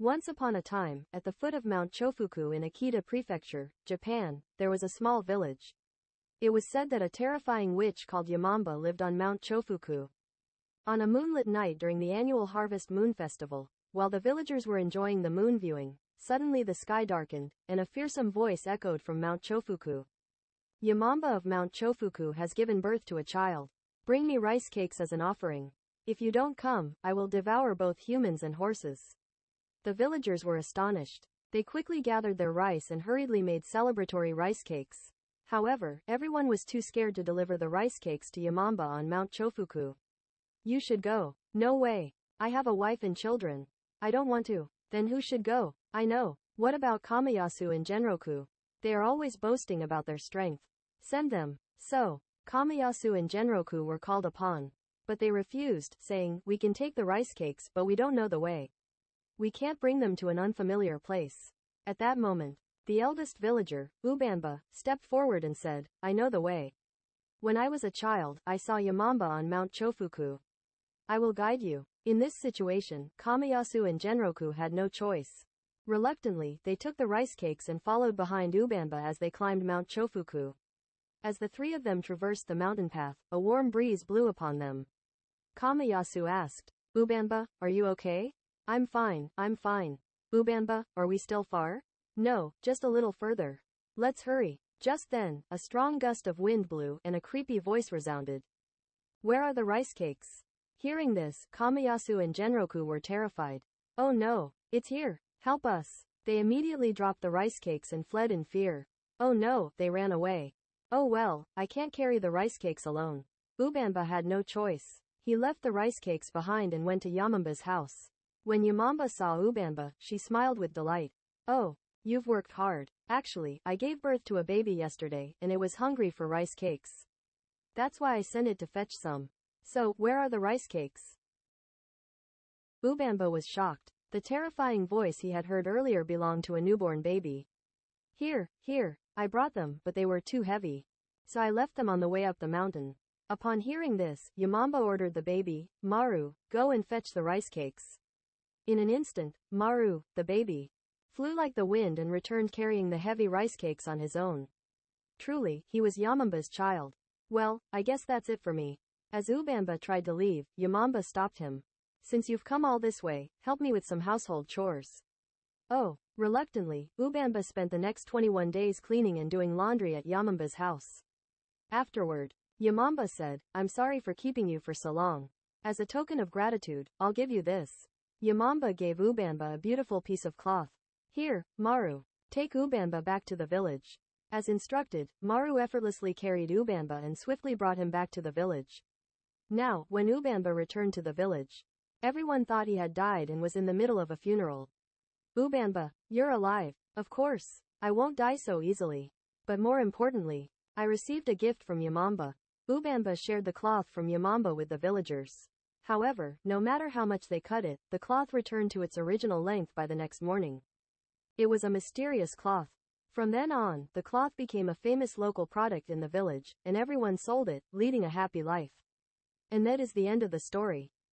Once upon a time, at the foot of Mount Choufuku in Akita Prefecture, Japan, there was a small village. It was said that a terrifying witch called Yamamba lived on Mount Choufuku. On a moonlit night during the annual Harvest Moon Festival, while the villagers were enjoying the moon viewing, suddenly the sky darkened, and a fearsome voice echoed from Mount Choufuku. Yamamba of Mount Choufuku has given birth to a child. Bring me rice cakes as an offering. If you don't come, I will devour both humans and horses. The villagers were astonished. They quickly gathered their rice and hurriedly made celebratory rice cakes. However, everyone was too scared to deliver the rice cakes to Yamamba on Mount Choufuku. You should go. No way. I have a wife and children. I don't want to. Then who should go? I know. What about Kamayasu and Genroku? They are always boasting about their strength. Send them. So, Kamayasu and Genroku were called upon. But they refused, saying, We can take the rice cakes, but we don't know the way. We can't bring them to an unfamiliar place. At that moment, the eldest villager, Ubamba, stepped forward and said, I know the way. When I was a child, I saw Yamamba on Mount Choufuku. I will guide you. In this situation, Kamayasu and Genroku had no choice. Reluctantly, they took the rice cakes and followed behind Ubamba as they climbed Mount Choufuku. As the three of them traversed the mountain path, a warm breeze blew upon them. Kamayasu asked, Ubamba, are you okay? I'm fine, I'm fine. Ubanba, are we still far? No, just a little further. Let's hurry. Just then, a strong gust of wind blew and a creepy voice resounded. Where are the rice cakes? Hearing this, Kamayasu and Genroku were terrified. Oh no, it's here. Help us. They immediately dropped the rice cakes and fled in fear. Oh no, they ran away. Oh well, I can't carry the rice cakes alone. Ubanba had no choice. He left the rice cakes behind and went to Yamamba's house. When Yamamba saw Ubamba, she smiled with delight. Oh, you've worked hard. Actually, I gave birth to a baby yesterday, and it was hungry for rice cakes. That's why I sent it to fetch some. So, where are the rice cakes? Ubanba was shocked. The terrifying voice he had heard earlier belonged to a newborn baby. Here, here, I brought them, but they were too heavy. So I left them on the way up the mountain. Upon hearing this, Yamamba ordered the baby, Maru, go and fetch the rice cakes. In an instant, Maru, the baby, flew like the wind and returned carrying the heavy rice cakes on his own. Truly, he was Yamamba's child. Well, I guess that's it for me. As Ubamba tried to leave, Yamamba stopped him. Since you've come all this way, help me with some household chores. Oh, reluctantly, Ubamba spent the next 21 days cleaning and doing laundry at Yamamba's house. Afterward, Yamamba said, I'm sorry for keeping you for so long. As a token of gratitude, I'll give you this. Yamamba gave Ubanba a beautiful piece of cloth. Here, Maru. Take Ubanba back to the village. As instructed, Maru effortlessly carried Ubanba and swiftly brought him back to the village. Now, when Ubanba returned to the village, everyone thought he had died and was in the middle of a funeral. Ubanba, you're alive. Of course, I won't die so easily. But more importantly, I received a gift from Yamamba. Ubanba shared the cloth from Yamamba with the villagers. However, no matter how much they cut it, the cloth returned to its original length by the next morning. It was a mysterious cloth. From then on, the cloth became a famous local product in the village, and everyone sold it, leading a happy life. And that is the end of the story.